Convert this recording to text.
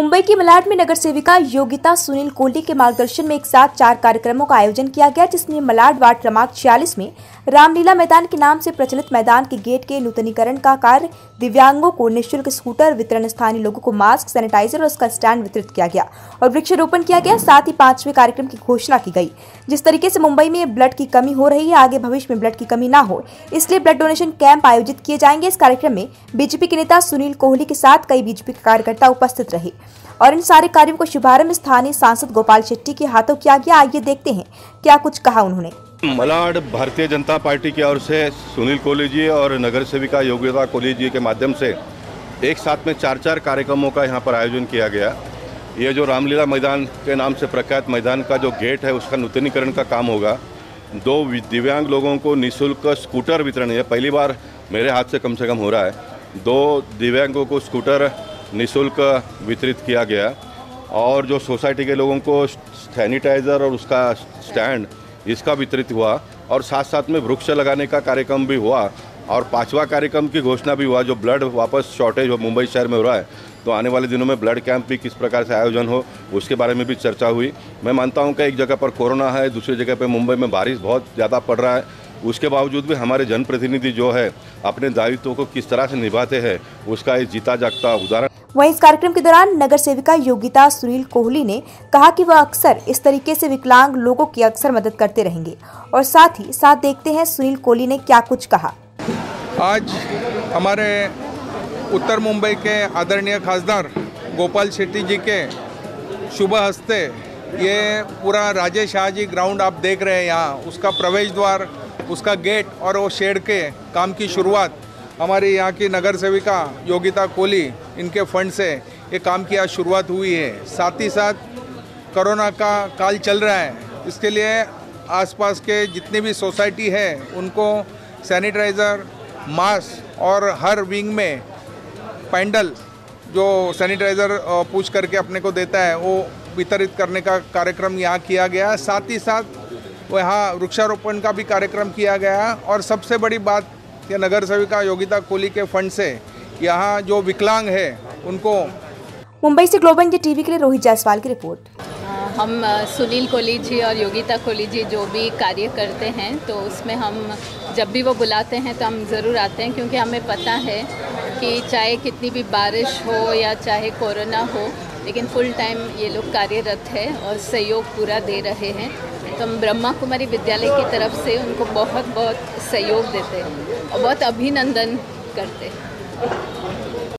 मुंबई की मलाड में नगर सेविका योगिता सुनील कोहली के मार्गदर्शन में एक साथ चार कार्यक्रमों का आयोजन किया गया, जिसमें मलाड वार्ड क्रमांक 46 में रामलीला मैदान के नाम से प्रचलित मैदान के गेट के नूतनीकरण का कार्य, दिव्यांगों को निःशुल्क स्कूटर वितरण, स्थानीय लोगों को मास्क, सैनिटाइजर और उसका स्टैंड वितरित किया गया और वृक्षारोपण किया गया। साथ ही पाँचवें कार्यक्रम की घोषणा की गई, जिस तरीके से मुंबई में ब्लड की कमी हो रही है, आगे भविष्य में ब्लड की कमी न हो, इसलिए ब्लड डोनेशन कैंप आयोजित किए जाएँगे। इस कार्यक्रम में बीजेपी के नेता सुनील कोहली के साथ कई बीजेपी के कार्यकर्ता उपस्थित रहे। और इन सारे कार्यों को शुभारंभ स्थानीय सांसद गोपाल शेट्टी के हाथों किया गया। आइए देखते हैं, क्या कुछ कहा उन्होंने। मलाड भारतीय जनता पार्टी की ओर से सुनील कोहली जी और नगर सेविका योगिता कोहली जी के माध्यम से एक साथ में चार चार कार्यक्रमों का यहाँ पर आयोजन किया गया। ये जो रामलीला मैदान के नाम से प्रख्यात मैदान का जो गेट है, उसका नूतनीकरण का काम होगा। दो दिव्यांग लोगों को निःशुल्क स्कूटर वितरण, ये पहली बार मेरे हाथ से कम से कम हो रहा है। दो दिव्यांगों को स्कूटर निःशुल्क वितरित किया गया और जो सोसाइटी के लोगों को सैनिटाइज़र और उसका स्टैंड इसका वितरित हुआ और साथ साथ में वृक्ष लगाने का कार्यक्रम भी हुआ और पांचवा कार्यक्रम की घोषणा भी हुआ, जो ब्लड वापस शॉर्टेज हो मुंबई शहर में हो रहा है। तो आने वाले दिनों में ब्लड कैंप भी किस प्रकार से आयोजन हो, उसके बारे में भी चर्चा हुई। मैं मानता हूँ कि एक जगह पर कोरोना है, दूसरी जगह पर मुंबई में बारिश बहुत ज़्यादा पड़ रहा है। उसके बावजूद भी हमारे जनप्रतिनिधि जो है अपने दायित्वों को किस तरह से निभाते हैं उसका एक जीता जागता उदाहरण। वहीं इस कार्यक्रम के दौरान नगर सेविका योगिता सुनील कोहली ने कहा कि वह अक्सर इस तरीके से विकलांग लोगों की अक्सर मदद करते रहेंगे। और साथ ही साथ देखते हैं सुनील कोहली ने क्या कुछ कहा। आज हमारे उत्तर मुंबई के आदरणीय खासदार गोपाल शेट्टी जी के शुभ हस्ते ये पूरा राजेश शाह जी ग्राउंड आप देख रहे हैं यहाँ। उसका प्रवेश द्वार, उसका गेट और वो शेड के काम की शुरुआत हमारी यहाँ की नगर सेविका योगिता कोहली, इनके फंड से ये काम की आज शुरुआत हुई है। साथ ही साथ कोरोना का काल चल रहा है। इसके लिए आसपास के जितनी भी सोसाइटी है, उनको सैनिटाइज़र मास्क और हर विंग में पैंडल जो सैनिटाइज़र पूछ करके अपने को देता है, वो वितरित करने का कार्यक्रम यहाँ किया गया साथ ही साथ यहाँ वृक्षारोपण का भी कार्यक्रम किया गया और सबसे बड़ी बात कि नगर सेविका योगिता कोहली के फंड से यहाँ जो विकलांग है उनको मुंबई से ग्लोबल इंडिया टीवी के लिए रोहित जायसवाल की रिपोर्ट। हम सुनील कोहली जी और योगिता कोहली जी जो भी कार्य करते हैं तो उसमें हम जब भी वो बुलाते हैं तो हम ज़रूर आते हैं क्योंकि हमें पता है कि चाहे कितनी भी बारिश हो या चाहे कोरोना हो लेकिन फुल टाइम ये लोग कार्यरत है और सहयोग पूरा दे रहे हैं। तो हम ब्रह्मा कुमारी विद्यालय की तरफ़ से उनको बहुत बहुत सहयोग देते हैं और बहुत अभिनंदन करते हैं।